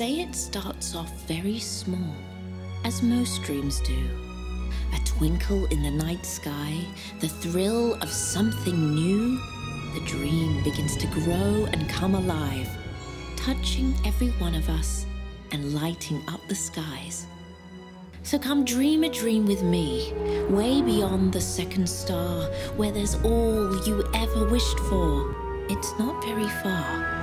say it starts off very small, as most dreams do. A twinkle in the night sky, the thrill of something new. The dream begins to grow and come alive, touching every one of us and lighting up the skies. So come dream a dream with me, way beyond the second star, where there's all you ever wished for. It's not very far.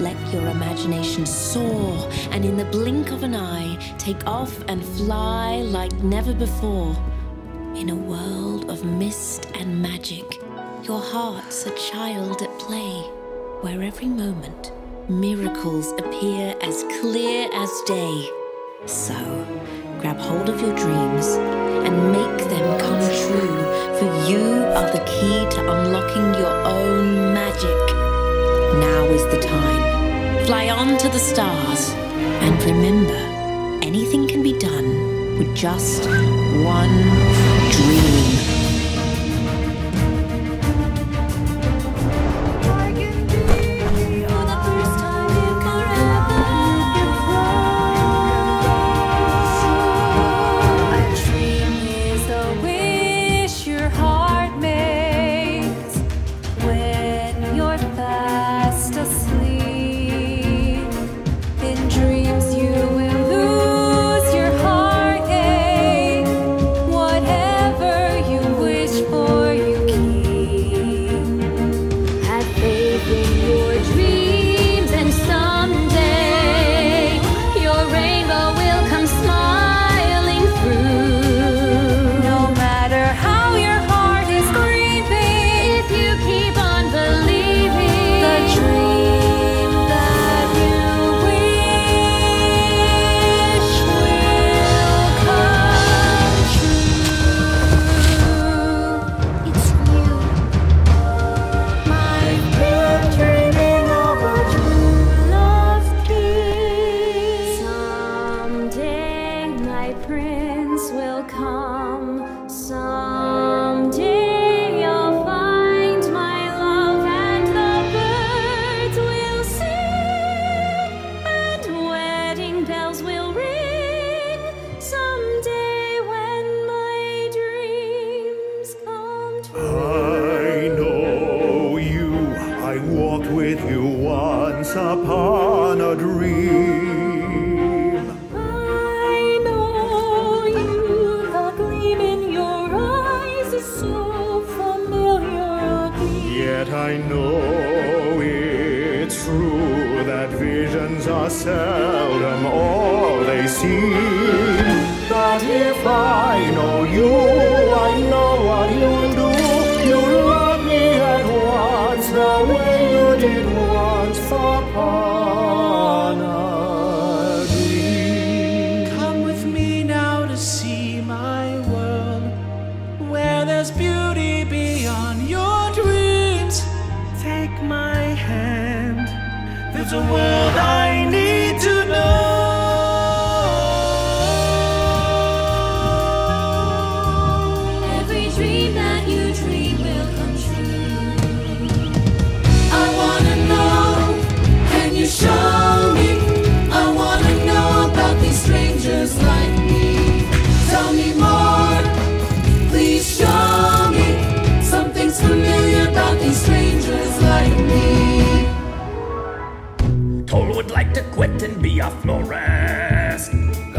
Let your imagination soar, and in the blink of an eye, take off and fly like never before. In a world of mist and magic, your heart's a child at play, where every moment miracles appear as clear as day. So, grab hold of your dreams and make them come true, for you are the key to unlocking your own magic. Now is the. Fly on to the stars. And remember, anything can be done with just one dream. I know it's true that visions are seldom all they seem. That if I know you, there's a world I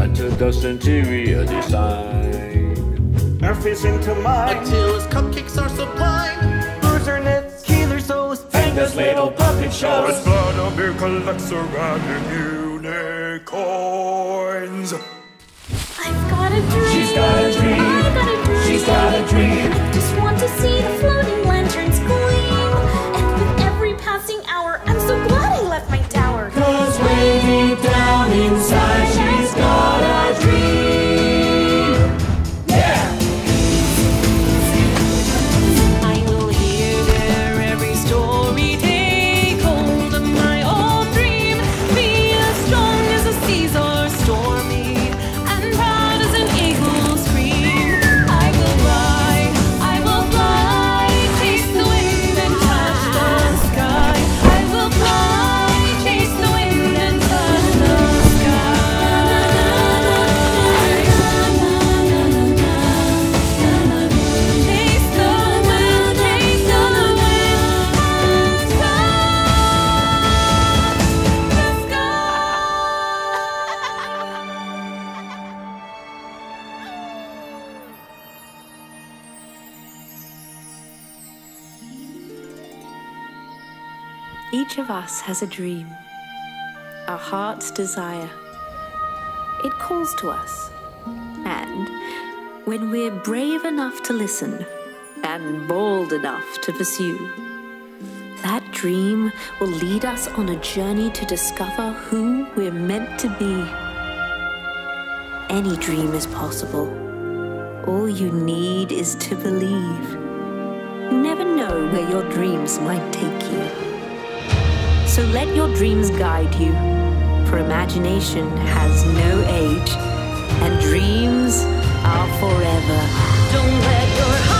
florist. Got to dust interior design. Earth is into mine. Until his cupcakes are sublime. Bruiser knits, Keeler's toes, Fingers little puppet shows. Barnaby collects surrounding unicorns. I've got a dream. She's got a dream. I've got a dream. She's got a dream. Each of us has a dream, a heart's desire. It calls to us. And when we're brave enough to listen and bold enough to pursue, that dream will lead us on a journey to discover who we're meant to be. Any dream is possible. All you need is to believe. You never know where your dreams might take you. So let your dreams guide you, for imagination has no age, and dreams are forever. Don't let